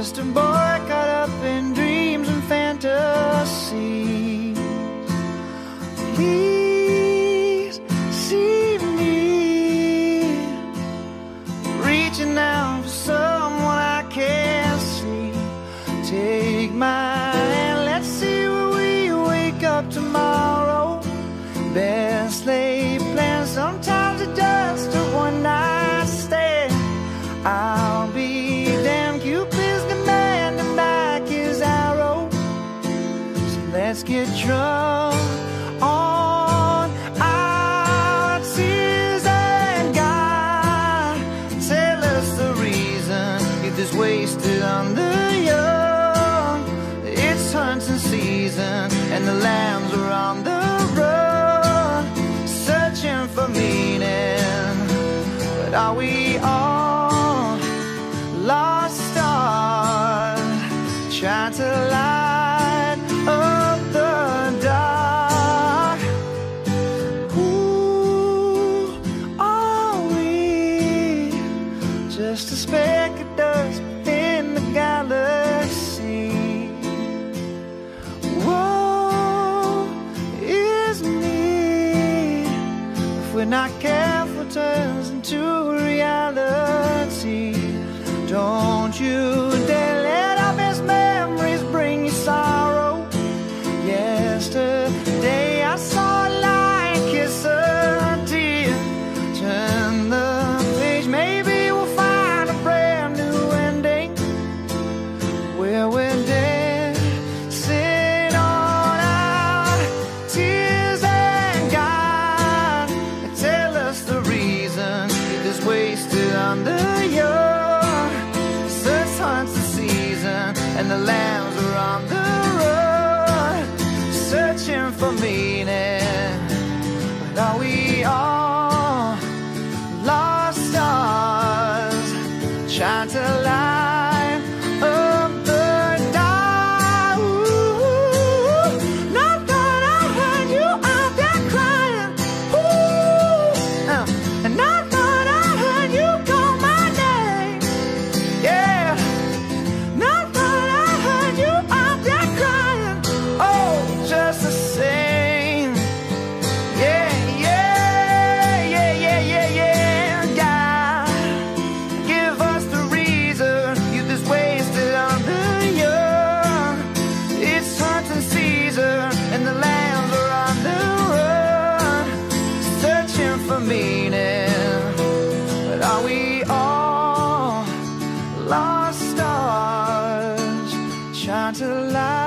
Just a boy. let's get drunk on our tears and God tell us the reason youth is wasted on the young. It's hunting season and the lambs are on the run, searching for meaning. But are we all lost? Are trying to? Lie we're not careful, turns into reality. Don't you? shines meaning. But are we all lost stars trying to lie?